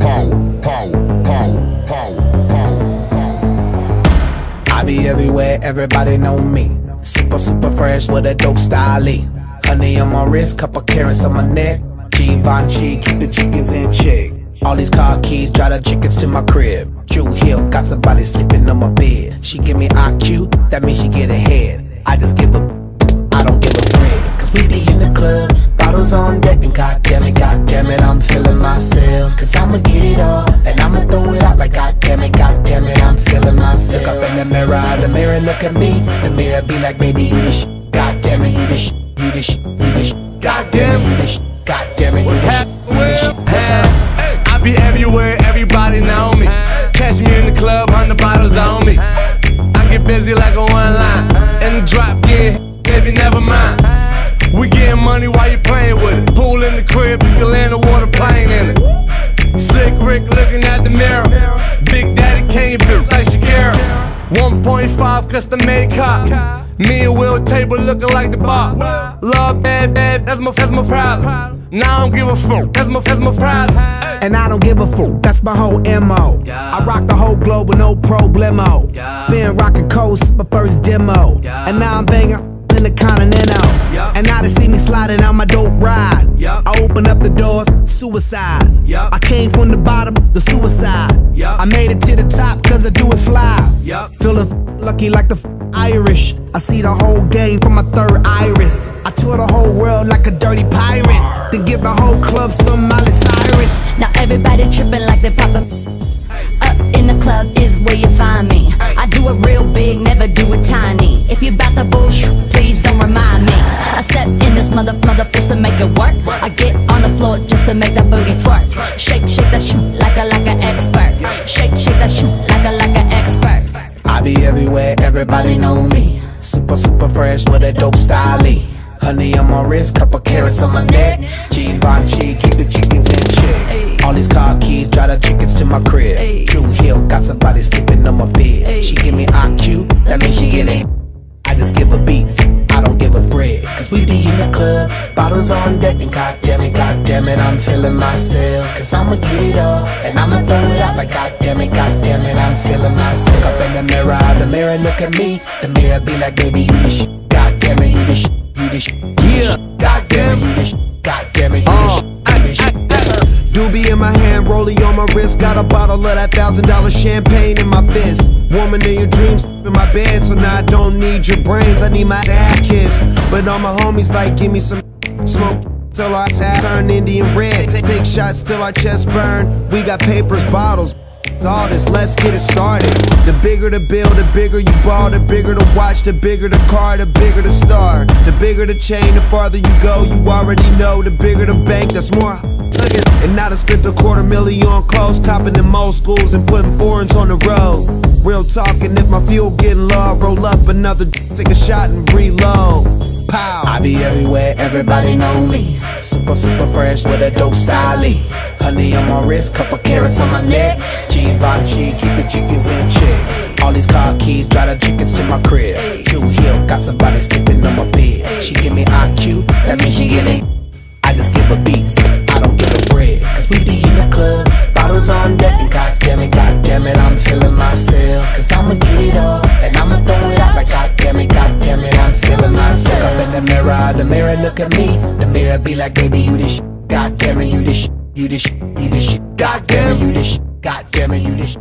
power, power, power, power, power. I be everywhere, everybody know me. Super, super fresh with a dope style. Honey on my wrist, couple carats on my neck. Givenchy, keep the chickens in check. All these car keys, drive the chickens to my crib. Drew Hill, got somebody sleeping on my bed. She give me IQ, that means she get ahead. I just give a, I don't give a bread. Cause we be in the club, the mirror, the mirror look at me. The mirror be like, baby, you the sh. Goddamn it, you the sh. You the sh. You the sh. Goddamn it, you the sh. Goddamn it, you the sh. You the sh. What's up? I be everywhere, everybody know me. Catch me in the club, hundred bottles on me. I get busy like a one line. In the drop, getting baby, never mind. We getting money while you playing with it. Pool in the crib, you can land a water plane in it. Slick Rick looking at the mirror. Big Daddy Shakira. 1.5 custom made cop. Me and Will table looking like the bar. Love bad, bad, that's my, that's my problem. Now I don't give a fuck, that's my, that's my problem. And I don't give a fuck, that's my whole MO. I rock the whole globe with no problemo. Been rocking coast, my first demo. And now I'm banging in the Continental. And now they see me sliding out my dope ride. I open up the doors, suicide. I came from the bottom, the suicide. I made it to the top cause I do it fly. Feeling lucky like the Irish. I see the whole game from my third iris. I tour the whole world like a dirty pirate. Then give the whole club some Miley Cyrus. Now everybody tripping like they poppin'. Up in the club is where you find me. I do it real big, never do it tiny. If you bout the bullshit, mother mother to make it work. I get on the floor just to make that booty twerk. Shake, shake that shit like a like an expert. Shake, shake that shit like a like an expert. I be everywhere, everybody know me. Super, super fresh with a dope style. Honey on my wrist, couple carats on my neck. Givenchy, keep the chickens in check. All these car keys, drive the chickens to my crib. Drew Hill, got somebody bottles on deck, and goddamn it, goddamn it, I'm feeling myself. Cause I'ma get it up and I'ma throw it out like goddamn it, goddamn it, I'm feeling myself. Up in the mirror, the mirror look at me. The mirror be like, baby, you the shit. Goddamn it, you the shit. You the shit. Yeah. Goddamn it, you the shit. It, you the shit. You the shit. Doobie in my hand, rollie on my wrist. Got a bottle of that thousand dollar champagne in my fist. Woman in your dreams in my bed, so now I don't need your brains. I need my ass kiss. But all my homies like, give me some smoke. Till our tab turn Indian red. Take shots till our chest burn. We got papers, bottles. All this, let's get it started. The bigger the bill, the bigger you ball, the bigger the watch, the bigger the car, the bigger the star. The bigger the chain, the farther you go, you already know. The bigger the bank, that's more. And to spent a quarter million on clothes, copping in most schools and putting foreigns on the road. Real talking, if my fuel getting low, roll up another, take a shot and reload. Pow. I be everywhere, everybody know me. Super, super fresh with a dope style. Honey on my wrist, couple carats on my neck. Givenchy, keep the chickens in check. All these car keys, drive the chickens to my crib. Drew Hill, got somebody sleeping on my bed. She give me IQ, that means she get it. On deck, and goddamn it, it, I'm feeling myself. Cause I'ma get it all, and I'ma throw it out like goddamn it, goddamn it, I'm feeling myself. Look up in the mirror, the mirror look at me. The mirror be like, baby, you this shit. Goddamn it, you this. You this shit. God damn it you this shit. Goddamn it, you this.